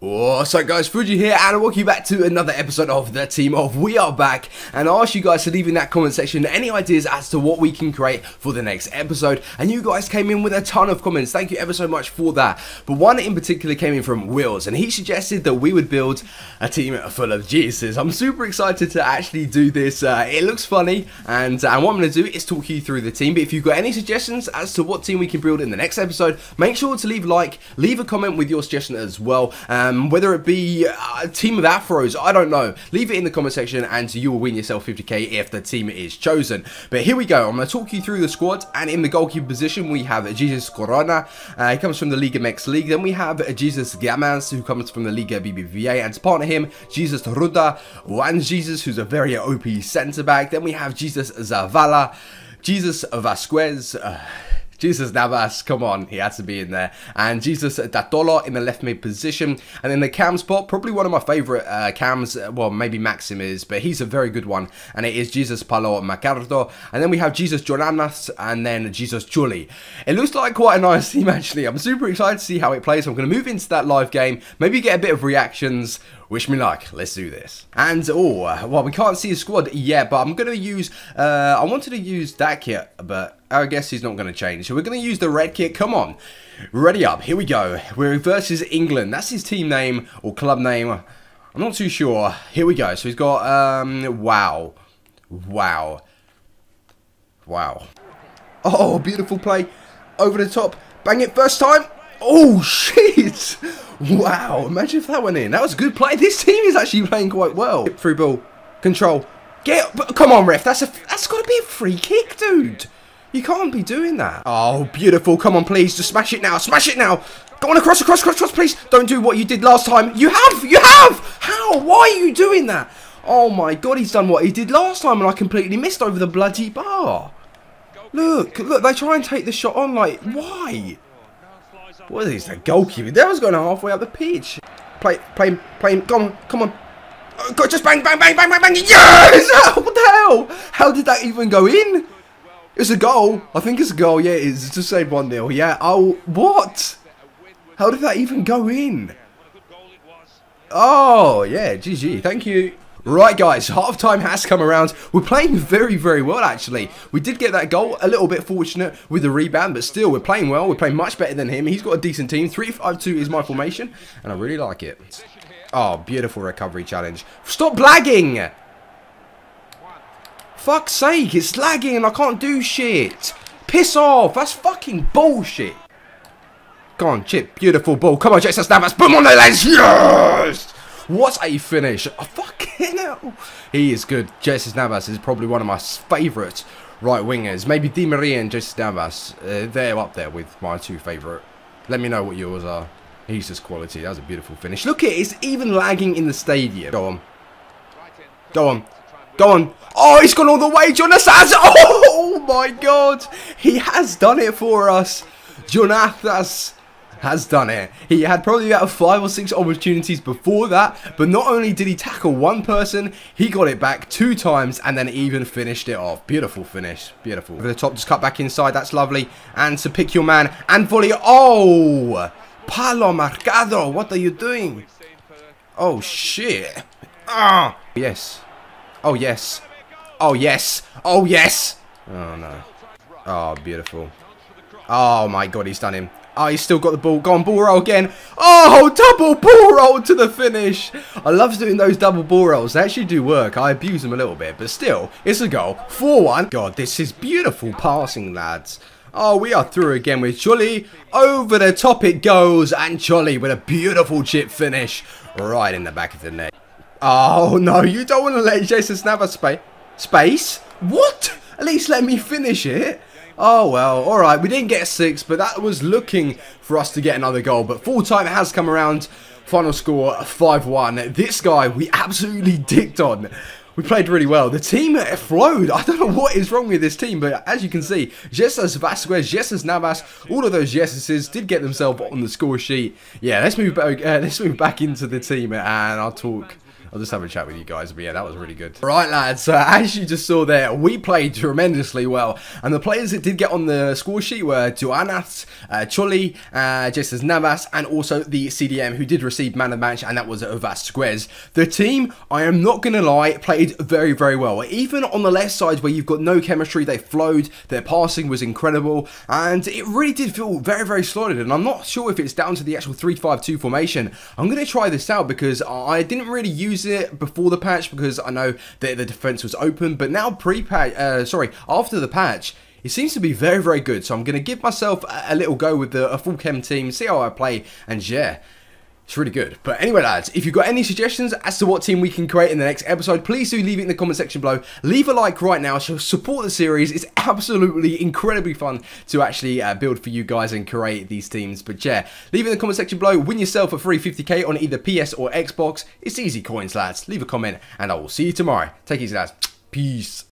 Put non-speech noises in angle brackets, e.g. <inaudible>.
What's up guys, Fuji here and welcome back to another episode of The Team of. We are back and I asked you guys to leave in that comment section any ideas as to what we can create for the next episode and you guys came in with a ton of comments, thank you ever so much for that. But one in particular came in from Wills and he suggested that we would build a team full of Jesus. I'm super excited to actually do this, uh, it looks funny and, uh, and what I'm going to do is talk you through the team but if you've got any suggestions as to what team we can build in the next episode, make sure to leave a like, leave a comment with your suggestion as well. Um, um, whether it be a team of afros, I don't know. Leave it in the comment section and you will win yourself 50k if the team is chosen. But here we go. I'm going to talk you through the squad. And in the goalkeeper position, we have Jesus Corona. Uh, he comes from the Liga MX League. Then we have Jesus Gamez, who comes from the Liga BBVA. And to partner him, Jesus Rueda. Juan Jesus, who's a very OP centre-back. Then we have Jesus Zavala. Jesus Vasquez. Uh, Jesus Navas, come on, he had to be in there. And Jesus Datolo in the left mid position. And in the cam spot, probably one of my favourite uh, cams, uh, well, maybe Maxim is, but he's a very good one. And it is Jesus Palo Macardo. And then we have Jesus Jonathas and then Jesus Chuli. It looks like quite a nice <laughs> team, actually. I'm super excited to see how it plays. I'm going to move into that live game, maybe get a bit of reactions. Wish me luck. Let's do this. And, oh, well, we can't see his squad yet, but I'm going to use, uh, I wanted to use that kit, but I guess he's not going to change. So we're going to use the red kit. Come on. Ready up. Here we go. We're versus England. That's his team name or club name. I'm not too sure. Here we go. So he's got, um, wow. Wow. Wow. Oh, beautiful play. Over the top. Bang it first time. Oh, shit. Wow, imagine if that went in. That was a good play. This team is actually playing quite well. Through ball. Control. Get Come on, ref. That's a. That's got to be a free kick, dude. You can't be doing that. Oh, beautiful. Come on, please. Just smash it now. Smash it now. Go on across, across, across, across, please. Don't do what you did last time. You have. You have. How? Why are you doing that? Oh, my God. He's done what he did last time, and I completely missed over the bloody bar. Look. Look. They try and take the shot on. Like, why? What is? The goalkeeper. That was going halfway up the pitch. Play, play, play. Come on, come on. Oh, God, just bang, bang, bang, bang, bang, bang. Yes! <laughs> What the hell? How did that even go in? It's a goal. I think it's a goal. Yeah, it is. It's to save 1 0. Yeah. Oh, what? How did that even go in? Oh, yeah. GG. Thank you. Right guys, half time has come around. We're playing very, very well actually. We did get that goal, a little bit fortunate with the rebound, but still we're playing well. We're playing much better than him. He's got a decent team. 3-5-2 is my formation, and I really like it. Oh, beautiful recovery challenge. Stop lagging! Fuck's sake, it's lagging and I can't do shit. Piss off, that's fucking bullshit. Go on, chip, beautiful ball. Come on, Jesus Navas, boom on the lens, yes! What a finish. Oh, fucking hell. He is good. Jesus Navas is probably one of my favourite right wingers. Maybe Di Maria and Jesus Navas. Uh, they're up there with my two favourite. Let me know what yours are. He's just quality. That was a beautiful finish. Look at it. It's even lagging in the stadium. Go on. Go on. Go on. Oh, he's gone all the way. Jonas. Oh, my God. He has done it for us. Jonathas has done it. He had probably about five or six opportunities before that, but not only did he tackle one person, he got it back two times and then even finished it off. Beautiful finish. Beautiful. Over the top, just cut back inside. That's lovely. And to pick your man and volley. Oh! Palo Marcado, what are you doing? Oh, shit. Ah! Yes. Oh, yes. Oh, yes. Oh, yes. Oh, no. Oh, beautiful. Oh, my God, he's done him. Oh, he's still got the ball. Go on, ball roll again. Oh, double ball roll to the finish. I love doing those double ball rolls. They actually do work. I abuse them a little bit, but still, it's a goal. 4-1. God, this is beautiful passing, lads. Oh, we are through again with Chuli. Over the top it goes, and Chuli with a beautiful chip finish right in the back of the net. Oh, no, you don't want to let Jesus Navas space. Space? What? At least let me finish it. Oh well, alright, we didn't get six, but that was looking for us to get another goal. But full time has come around. Final score 5-1. This guy, we absolutely dicked on. We played really well. The team flowed. I don't know what is wrong with this team, but as you can see, Jesus Vasquez, Jesus Navas, all of those Jesuses did get themselves on the score sheet. Yeah, let's move back. Uh, let's move back into the team, and I'll talk I'll just have a chat with you guys. But yeah, that was really good. Right, lads. So as you just saw there, we played tremendously well. And the players that did get on the score sheet were Jonathas, uh, Chuli, uh, Jesus Navas, and also the CDM who did receive man of the match, and that was Vasquez. The team, I am not going to lie, played very, very well. Even on the left side where you've got no chemistry, they flowed, their passing was incredible, and it really did feel very, very solid. And I'm not sure if it's down to the actual 3-5-2 formation. I'm going to try this out because I didn't really use it before the patch because I know that the defense was open, but now pre-patch, uh, sorry, after the patch, it seems to be very, very good. So I'm going to give myself a, little go with the, a full chem team, see how I play, and yeah, it's really good. But anyway, lads, if you've got any suggestions as to what team we can create in the next episode, please do leave it in the comment section below. Leave a like right now, so support the series. It's absolutely incredibly fun to actually uh, build for you guys and create these teams. But yeah, leave it in the comment section below. Win yourself a free 50k on either PS or Xbox. It's easy coins, lads. Leave a comment, and I will see you tomorrow. Take it easy, lads. Peace.